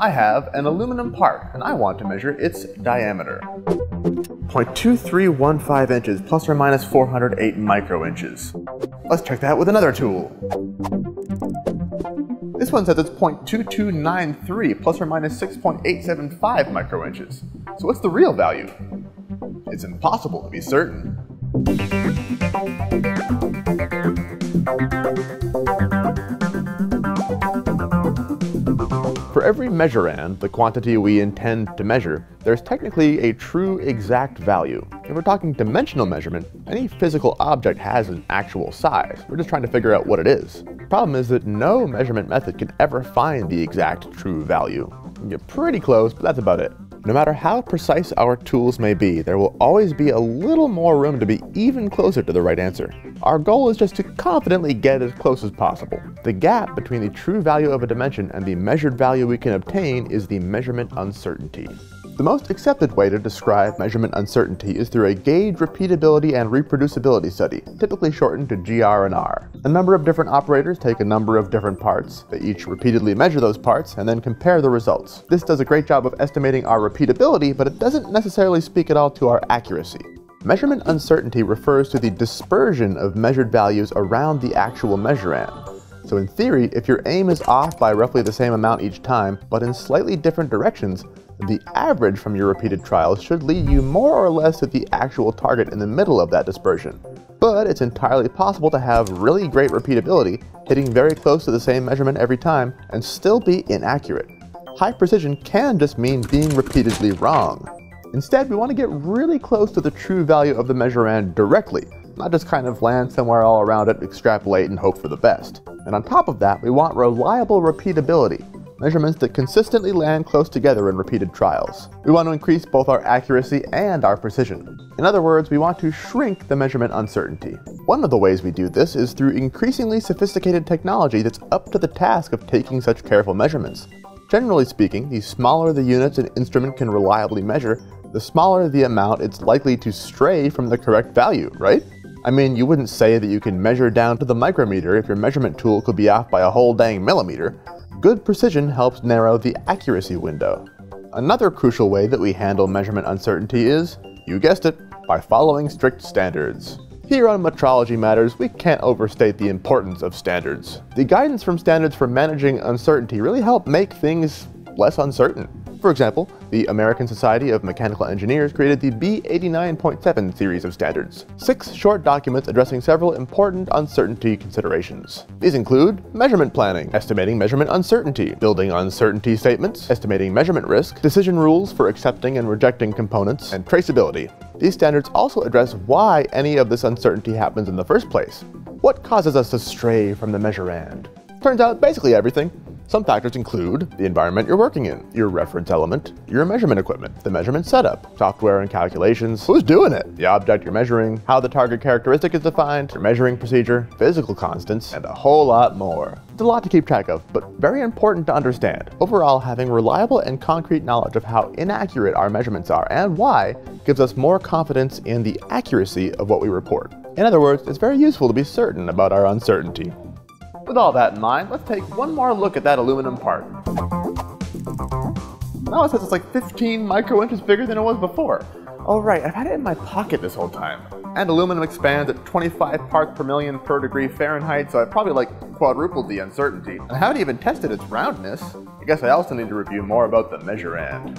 I have an aluminum part and I want to measure its diameter. 0.2315 inches plus or minus 408 microinches. Let's check that with another tool. This one says it's 0.2293 plus or minus 6.875 microinches. So what's the real value? It's impossible to be certain. For every measurand, the quantity we intend to measure, there's technically a true exact value. If we're talking dimensional measurement, any physical object has an actual size. We're just trying to figure out what it is. The problem is that no measurement method can ever find the exact true value. You get pretty close, but that's about it. No matter how precise our tools may be, there will always be a little more room to be even closer to the right answer. Our goal is just to confidently get as close as possible. The gap between the true value of a dimension and the measured value we can obtain is the measurement uncertainty. The most accepted way to describe measurement uncertainty is through a gauge repeatability and reproducibility study, typically shortened to GR&R. A number of different operators take a number of different parts. They each repeatedly measure those parts and then compare the results. This does a great job of estimating our repeatability, but it doesn't necessarily speak at all to our accuracy. Measurement uncertainty refers to the dispersion of measured values around the actual measurand. So in theory, if your aim is off by roughly the same amount each time, but in slightly different directions, the average from your repeated trials should lead you more or less to the actual target in the middle of that dispersion. But it's entirely possible to have really great repeatability, hitting very close to the same measurement every time, and still be inaccurate. High precision can just mean being repeatedly wrong. Instead, we want to get really close to the true value of the measurand directly, not just kind of land somewhere all around it, extrapolate, and hope for the best. And on top of that, we want reliable repeatability, measurements that consistently land close together in repeated trials. We want to increase both our accuracy and our precision. In other words, we want to shrink the measurement uncertainty. One of the ways we do this is through increasingly sophisticated technology that's up to the task of taking such careful measurements. Generally speaking, the smaller the units an instrument can reliably measure, the smaller the amount it's likely to stray from the correct value, right? I mean, you wouldn't say that you can measure down to the micrometer if your measurement tool could be off by a whole dang millimeter, Good precision helps narrow the accuracy window. Another crucial way that we handle measurement uncertainty is, you guessed it, by following strict standards. Here on Metrology Matters, we can't overstate the importance of standards. The guidance from standards for managing uncertainty really help make things less uncertain. For example, the American Society of Mechanical Engineers created the B89.7 series of standards, six short documents addressing several important uncertainty considerations. These include measurement planning, estimating measurement uncertainty, building uncertainty statements, estimating measurement risk, decision rules for accepting and rejecting components, and traceability. These standards also address why any of this uncertainty happens in the first place. What causes us to stray from the measurand? Turns out basically everything. Some factors include the environment you're working in, your reference element, your measurement equipment, the measurement setup, software and calculations, who's doing it, the object you're measuring, how the target characteristic is defined, your measuring procedure, physical constants, and a whole lot more. It's a lot to keep track of, but very important to understand. Overall, having reliable and concrete knowledge of how inaccurate our measurements are and why gives us more confidence in the accuracy of what we report. In other words, it's very useful to be certain about our uncertainty. With all that in mind, let's take one more look at that aluminum part. Now it says it's like 15 microinches bigger than it was before. Oh right, I've had it in my pocket this whole time. And aluminum expands at 25 parts per million per degree Fahrenheit, so I probably like quadrupled the uncertainty. I haven't even tested its roundness. I guess I also need to review more about the measurand.